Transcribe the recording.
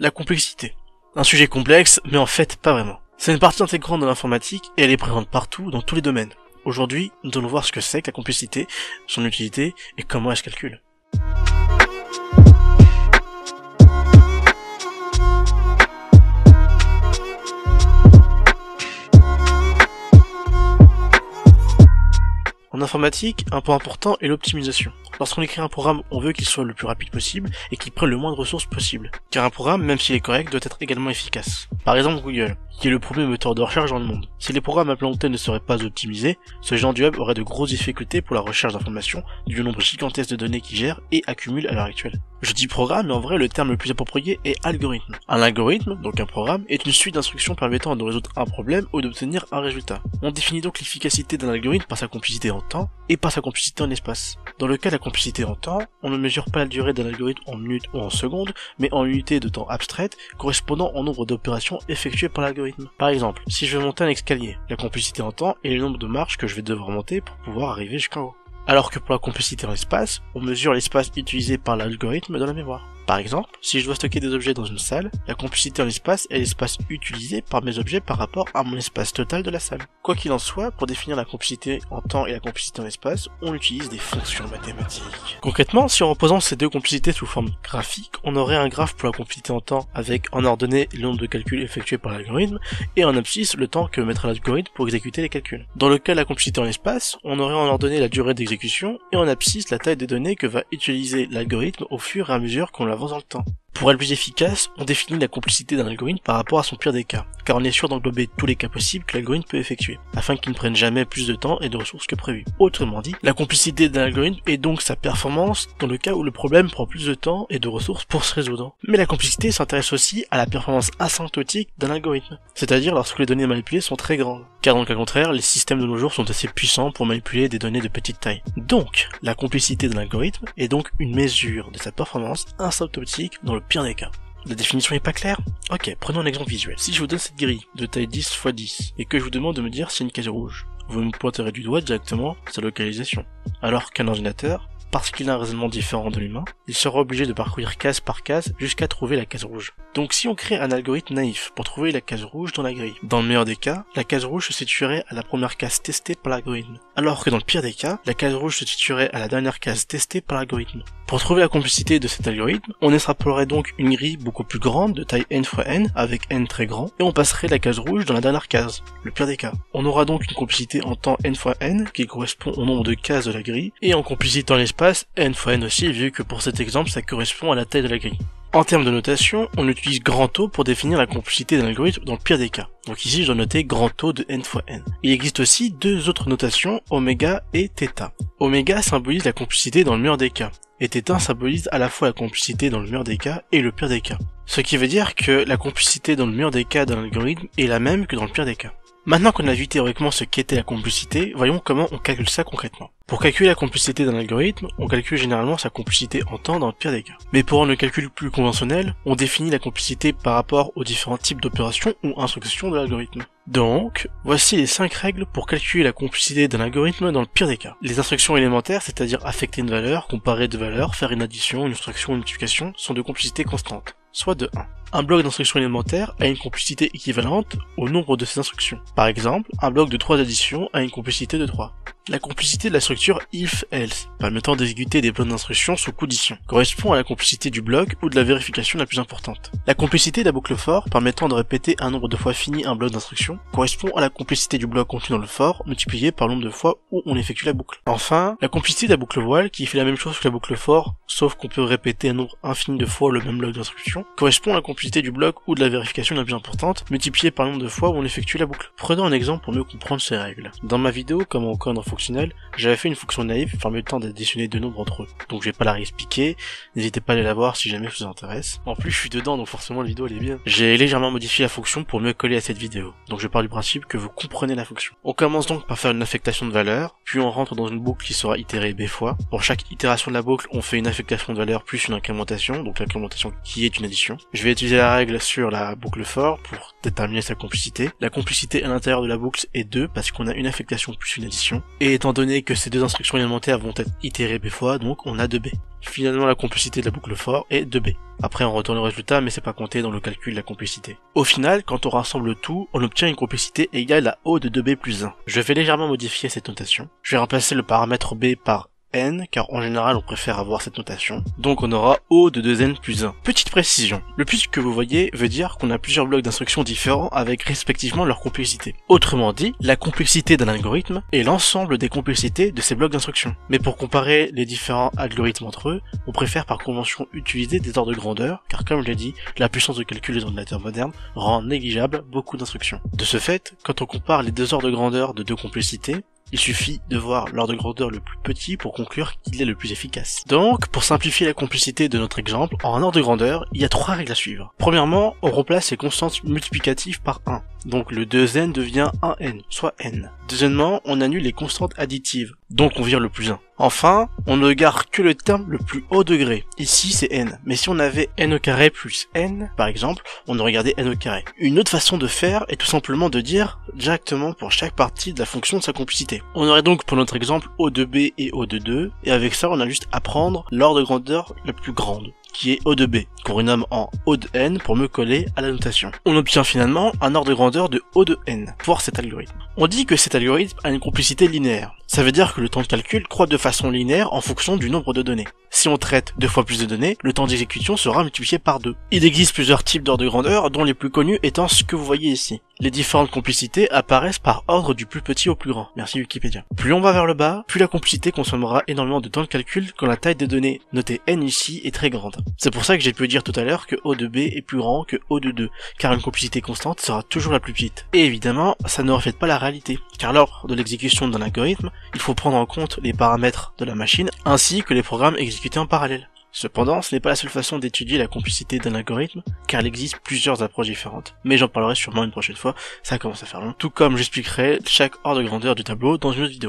La complexité. Un sujet complexe, mais en fait pas vraiment. C'est une partie intégrante de l'informatique et elle est présente partout, dans tous les domaines. Aujourd'hui, nous allons voir ce que c'est que la complexité, son utilité et comment elle se calcule. En informatique, un point important est l'optimisation. Lorsqu'on écrit un programme, on veut qu'il soit le plus rapide possible et qu'il prenne le moins de ressources possible. Car un programme, même s'il est correct, doit être également efficace. Par exemple Google, qui est le premier moteur de recherche dans le monde. Si les programmes implantés ne seraient pas optimisés, ce genre du web aurait de grosses difficultés pour la recherche d'informations, du nombre gigantesque de données qu'il gère et accumule à l'heure actuelle. Je dis programme, mais en vrai le terme le plus approprié est algorithme. Un algorithme, donc un programme, est une suite d'instructions permettant de résoudre un problème ou d'obtenir un résultat. On définit donc l'efficacité d'un algorithme par sa complicité en temps et par sa complicité en espace. Dans le cas de la complicité en temps, on ne mesure pas la durée d'un algorithme en minutes ou en secondes, mais en unités de temps abstraites correspondant au nombre d'opérations effectuées par l'algorithme. Par exemple, si je veux monter un escalier, la complicité en temps est le nombre de marches que je vais devoir monter pour pouvoir arriver jusqu'en haut alors que pour la complexité en espace, on mesure l'espace utilisé par l'algorithme dans la mémoire. Par exemple, si je dois stocker des objets dans une salle, la complicité en espace est l'espace utilisé par mes objets par rapport à mon espace total de la salle. Quoi qu'il en soit, pour définir la complicité en temps et la complicité en espace, on utilise des fonctions mathématiques. Concrètement, si en reposant ces deux complicités sous forme graphique, on aurait un graphe pour la complicité en temps avec en ordonnée le nombre de calculs effectués par l'algorithme et en abscisse le temps que mettra l'algorithme pour exécuter les calculs. Dans le cas de la complicité en espace, on aurait en ordonnée la durée d'exécution et en abscisse la taille des données que va utiliser l'algorithme au fur et à mesure qu'on la dans le temps. Pour être plus efficace, on définit la complicité d'un algorithme par rapport à son pire des cas, car on est sûr d'englober tous les cas possibles que l'algorithme peut effectuer, afin qu'il ne prenne jamais plus de temps et de ressources que prévu. Autrement dit, la complicité d'un algorithme est donc sa performance dans le cas où le problème prend plus de temps et de ressources pour se résoudre. Mais la complicité s'intéresse aussi à la performance asymptotique d'un algorithme, c'est-à-dire lorsque les données manipulées sont très grandes, car dans le cas contraire, les systèmes de nos jours sont assez puissants pour manipuler des données de petite taille. Donc, la complicité d'un algorithme est donc une mesure de sa performance asymptotique dans le pire des cas. La définition n'est pas claire? Ok, prenons un exemple visuel. Si je vous donne cette grille de taille 10 x 10 et que je vous demande de me dire si c'est une case rouge, vous me pointerez du doigt directement sa localisation. Alors qu'un ordinateur, parce qu'il a un raisonnement différent de l'humain, il sera obligé de parcourir case par case jusqu'à trouver la case rouge. Donc si on crée un algorithme naïf pour trouver la case rouge dans la grille, dans le meilleur des cas, la case rouge se situerait à la première case testée par l'algorithme. Alors que dans le pire des cas, la case rouge se situerait à la dernière case testée par l'algorithme. Pour trouver la complicité de cet algorithme, on extrapolerait donc une grille beaucoup plus grande de taille n fois n avec n très grand et on passerait la case rouge dans la dernière case, le pire des cas. On aura donc une complicité en temps n fois n qui correspond au nombre de cases de la grille et en complicité en l'espace n fois n aussi, vu que pour cet exemple, ça correspond à la taille de la grille. En termes de notation, on utilise grand O pour définir la complicité d'un algorithme dans le pire des cas. Donc ici, je dois noter grand O de n fois n. Il existe aussi deux autres notations, oméga et θ. Oméga symbolise la complicité dans le meilleur des cas, et θ symbolise à la fois la complicité dans le meilleur des cas et le pire des cas. Ce qui veut dire que la complicité dans le meilleur des cas d'un algorithme est la même que dans le pire des cas. Maintenant qu'on a vu théoriquement ce qu'était la complicité, voyons comment on calcule ça concrètement. Pour calculer la complicité d'un algorithme, on calcule généralement sa complicité en temps dans le pire des cas. Mais pour rendre le calcul plus conventionnel, on définit la complicité par rapport aux différents types d'opérations ou instructions de l'algorithme. Donc, voici les 5 règles pour calculer la complicité d'un algorithme dans le pire des cas. Les instructions élémentaires, c'est-à-dire affecter une valeur, comparer deux valeurs, faire une addition, une soustraction, une multiplication, sont de complicité constante, soit de 1. Un bloc d'instructions élémentaires a une complicité équivalente au nombre de ces instructions. Par exemple, un bloc de 3 additions a une complicité de 3. La complicité de la structure if-else, permettant d'exécuter des blocs d'instructions sous condition, correspond à la complicité du bloc ou de la vérification la plus importante. La complicité de la boucle for, permettant de répéter un nombre de fois fini un bloc d'instruction, correspond à la complicité du bloc contenu dans le for, multiplié par le nombre de fois où on effectue la boucle. Enfin, la complicité de la boucle voile, qui fait la même chose que la boucle for, sauf qu'on peut répéter un nombre infini de fois le même bloc d'instruction, correspond à la du bloc ou de la vérification la plus importante, multiplié par le nombre de fois où on effectue la boucle. Prenons un exemple pour mieux comprendre ces règles. Dans ma vidéo, comment code en j'avais fait une fonction naïve permettant d'additionner deux nombres entre eux. Donc je vais pas la réexpliquer, n'hésitez pas à aller la voir si jamais ça vous intéresse. En plus je suis dedans donc forcément la vidéo elle est bien. J'ai légèrement modifié la fonction pour mieux coller à cette vidéo. Donc je pars du principe que vous comprenez la fonction. On commence donc par faire une affectation de valeur, puis on rentre dans une boucle qui sera itérée b fois. Pour chaque itération de la boucle, on fait une affectation de valeur plus une incrémentation, donc l'incrémentation qui est une addition. Je vais utiliser la règle sur la boucle for pour déterminer sa complicité. La complicité à l'intérieur de la boucle est 2 parce qu'on a une affectation plus une addition. et étant donné que ces deux instructions élémentaires vont être itérées b fois, donc on a 2b. Finalement, la complicité de la boucle for est 2b. Après, on retourne le résultat, mais c'est pas compté dans le calcul de la complicité. Au final, quand on rassemble tout, on obtient une complicité égale à O de 2b plus 1. Je vais légèrement modifier cette notation. Je vais remplacer le paramètre b par n, car en général on préfère avoir cette notation. Donc on aura O de 2n plus 1. Petite précision, le plus que vous voyez veut dire qu'on a plusieurs blocs d'instructions différents avec respectivement leur complexité. Autrement dit, la complexité d'un algorithme est l'ensemble des complexités de ces blocs d'instructions. Mais pour comparer les différents algorithmes entre eux, on préfère par convention utiliser des ordres de grandeur, car comme je l'ai dit, la puissance de calcul des ordinateurs modernes rend négligeable beaucoup d'instructions. De ce fait, quand on compare les deux ordres de grandeur de deux complexités, il suffit de voir l'ordre de grandeur le plus petit pour conclure qu'il est le plus efficace. Donc, pour simplifier la complicité de notre exemple, en ordre de grandeur, il y a trois règles à suivre. Premièrement, on remplace les constantes multiplicatives par 1. Donc le 2n devient 1n, soit n. Deuxièmement, on annule les constantes additives, donc on vire le plus 1. Enfin, on ne garde que le terme le plus haut degré. Ici, c'est n. Mais si on avait n au carré plus n, par exemple, on aurait gardé n au carré. Une autre façon de faire est tout simplement de dire directement pour chaque partie de la fonction de sa complicité. On aurait donc pour notre exemple O de B et O de 2, et avec ça, on a juste à prendre l'ordre de grandeur la plus grande qui est O de B, qu'on renomme en O de n pour me coller à la notation. On obtient finalement un ordre de grandeur de O de n pour cet algorithme. On dit que cet algorithme a une complicité linéaire. Ça veut dire que le temps de calcul croît de façon linéaire en fonction du nombre de données. Si on traite deux fois plus de données, le temps d'exécution sera multiplié par deux. Il existe plusieurs types d'ordres de grandeur, dont les plus connus étant ce que vous voyez ici. Les différentes complicités apparaissent par ordre du plus petit au plus grand. Merci Wikipédia. Plus on va vers le bas, plus la complicité consommera énormément de temps de calcul quand la taille des données, notée n ici, est très grande. C'est pour ça que j'ai pu dire tout à l'heure que O de B est plus grand que O de 2, car une complicité constante sera toujours la plus petite. Et évidemment, ça ne reflète pas la réalité, car lors de l'exécution d'un algorithme, il faut prendre en compte les paramètres de la machine, ainsi que les programmes exécutés en parallèle. Cependant, ce n'est pas la seule façon d'étudier la complicité d'un algorithme, car il existe plusieurs approches différentes. Mais j'en parlerai sûrement une prochaine fois, ça commence à faire long. Tout comme j'expliquerai chaque ordre de grandeur du tableau dans une autre vidéo.